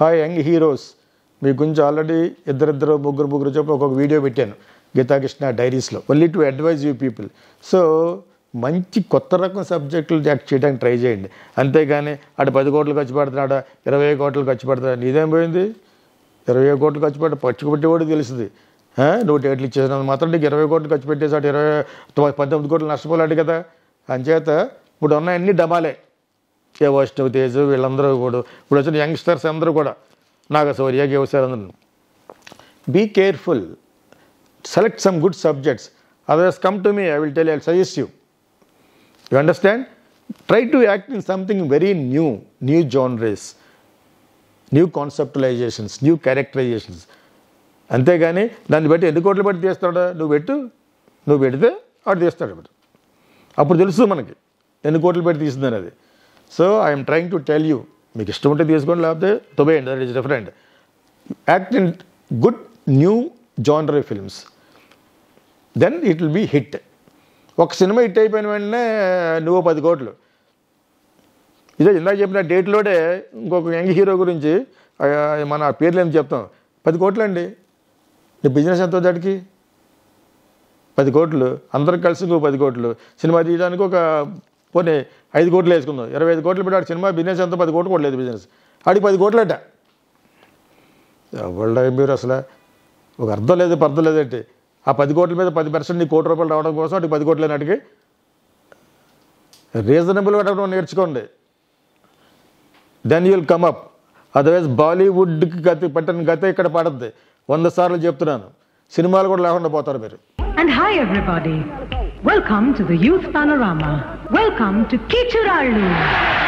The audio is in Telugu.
Hi young heroes. మీ గురించి ఆల్రెడీ ఇద్దరిద్దరు ముగ్గురు ముగ్గురు చెప్పి ఒక్కొక్క వీడియో పెట్టాను. Geethakrishna డైరీస్లో. Only to advise you people so మంచి కొత్త రకం సబ్జెక్టులు యాక్ట్ చేయడానికి ట్రై చేయండి. అంతేగాని అటు పది కోట్లు ఖర్చు పెడుతున్నాడా ఇరవై కోట్లు ఖర్చు పెడతాడా నీదేం పోయింది? ఇరవై కోట్లు ఖర్చు పెట్టి పచ్చుకు తెలుస్తుంది నువ్వు టేట్లు ఇచ్చేసినంత మాత్రం నీకు ఇరవై కోట్లు ఖర్చు పెట్టేసాడు ఇరవై పంతొమ్మిది కోట్లు నష్టపోలేడు కదా. అంచేత ఇప్పుడు ఉన్న అన్ని డబాలే ఏ వైష్ణవ్ తేజ్ వీళ్ళందరూ కూడా. ఇప్పుడు వచ్చిన యంగ్స్టర్స్ అందరూ కూడా. Nagashaurya గేవసార్ be careful select some good subjects others come to me I will tell I suggest you you understand try to act in something very new new genres new conceptualizations new characterizations అంతేగాని దాన్ని బట్టి ఎన్ని కోట్లు బట్టి తీస్తాడా నువ్వు పెట్టు. నువ్వు పెడితే వాడు తీస్తాడు. ఇప్పుడు అప్పుడు తెలుసు మనకి. ఎన్ని కోట్లు పెట్టి తీసిందని అది so I'm trying to tell you మీకు ఇష్టం ఉంటే తీసుకోండి లేకపోతే తొబేయండి that is different. Act in good new genre films then it will be hit ఒక సినిమా హిట్ అయిపోయిన వెంటనే నువ్వు పది కోట్లు. ఇదే ఇందాక చెప్పిన డేట్లోనే ఇంకొక యంగ్ హీరో గురించి మన పేర్లు ఏం చెప్తాం? పది కోట్లు అండి నీ బిజినెస్ ఎంతో దాటికి? పది కోట్లు. అందరం కలిసి ఇంకో పది కోట్లు. సినిమా తీయడానికి ఒక పోనీ ఐదు కోట్లు వేసుకుందాం. ఇరవై ఐదు కోట్లు పెట్టాడు సినిమా బిజినెస్ ఎంత? పది కోట్లు కొట్టలేదు బిజినెస్. ఆడికి పది కోట్లు అట ఎవళ్ళ మీరు అసలు? ఒక అర్థం లేదు పర్థం లేదంటే ఆ పది కోట్ల మీద పది పర్సెంట్ నీ కోటి రూపాయలు రావడం కోసం అటు పది కోట్లు నాటికి రీజనబుల్గా అడగడం నేర్చుకోండి. Then you'll come up otherwise బాలీవుడ్కి గతి పట్టిన గతే ఇక్కడ పడద్ది. వంద సార్లు చెప్తున్నాను. సినిమాలు కూడా లేకుండా పోతారు మీరు. And hi everybody Welcome to the Youth Panorama. Welcome to Kichurallu.